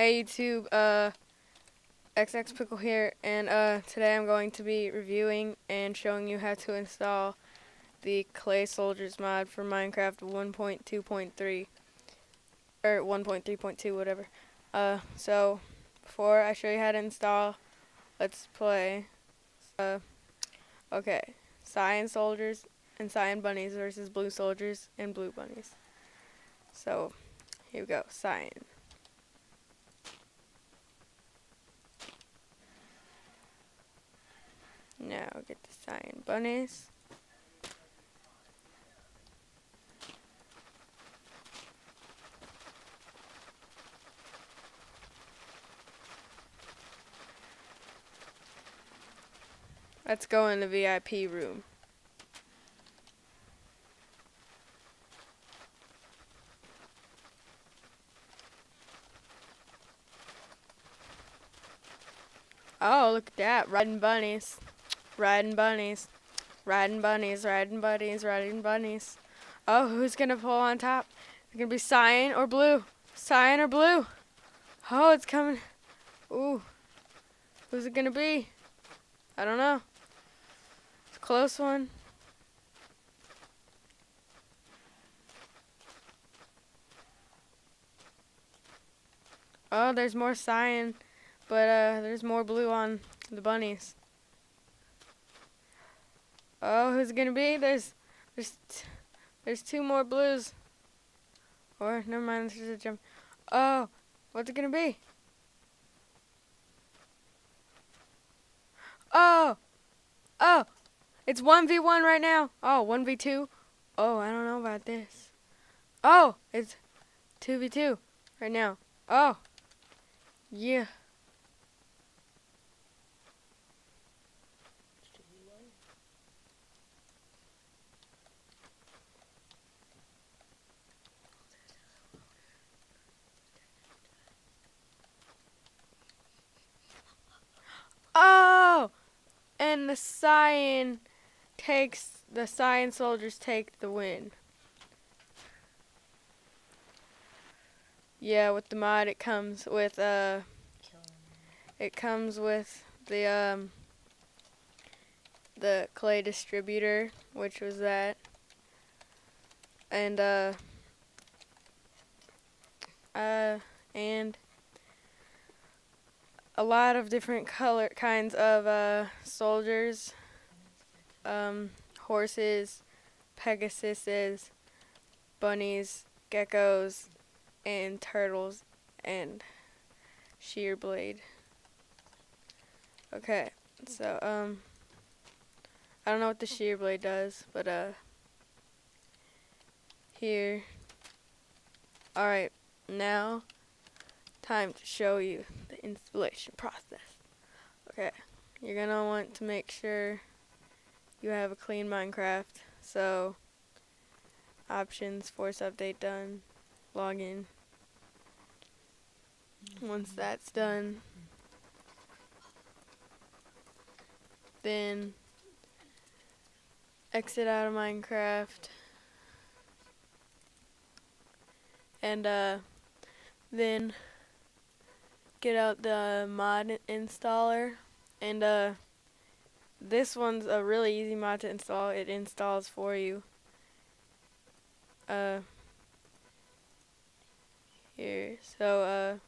Hey YouTube, uh, XX Pickle here, and uh, today I'm going to be reviewing and showing you how to install the Clay Soldiers mod for Minecraft 1.2.3, or 1.3.2, whatever. Uh, so, before I show you how to install, let's play. Uh, okay, Cyan Soldiers and Cyan Bunnies versus Blue Soldiers and Blue Bunnies. So, here we go, Cyan. Now get the cyan bunnies. Let's go in the VIP room. Oh, look at that, riding bunnies. Riding bunnies. Riding bunnies, riding bunnies, riding bunnies. Oh, who's going to pull on top? It's going to be cyan or blue? Cyan or blue? Oh, it's coming. Ooh. Who's it going to be? I don't know. It's a close one. Oh, there's more cyan, but uh, there's more blue on the bunnies. Oh, who's gonna be? There's, there's, there's two more blues. Or never mind. There's a jump. Oh, what's it gonna be? Oh, oh, it's one v one right now. Oh, one v two. Oh, I don't know about this. Oh, it's two v two right now. Oh, yeah. Oh! And the cyan takes, the cyan soldiers take the win. Yeah, with the mod it comes with, uh, it comes with the, um, the clay distributor, which was that. And, uh, uh, and a lot of different color kinds of uh, soldiers, um, horses, pegasuses, bunnies, geckos, and turtles, and shear blade. Okay, so um, I don't know what the shear blade does, but uh, here. All right, now time to show you the installation process. Okay, you're gonna want to make sure you have a clean Minecraft. So, options, force update done, login. Once that's done, then exit out of Minecraft and uh, then get out the mod installer and uh, this one's a really easy mod to install. It installs for you. Uh, here. So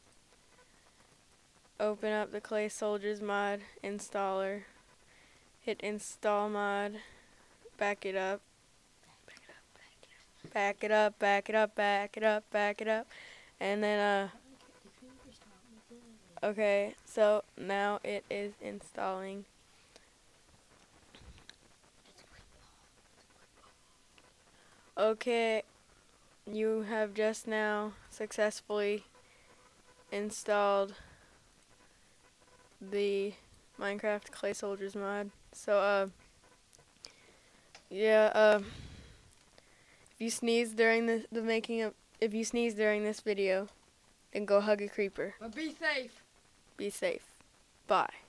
uh, open up the clay soldiers mod installer. Hit install mod. Back it up. Back it up back it up back it up back it up Back it up. and then uh Okay, so now it is installing. Okay, you have just now successfully installed the Minecraft Clay Soldiers mod. So, uh, yeah, uh, if you sneeze during the, the making of, if you sneeze during this video, then go hug a creeper. But be safe. Be safe. Bye.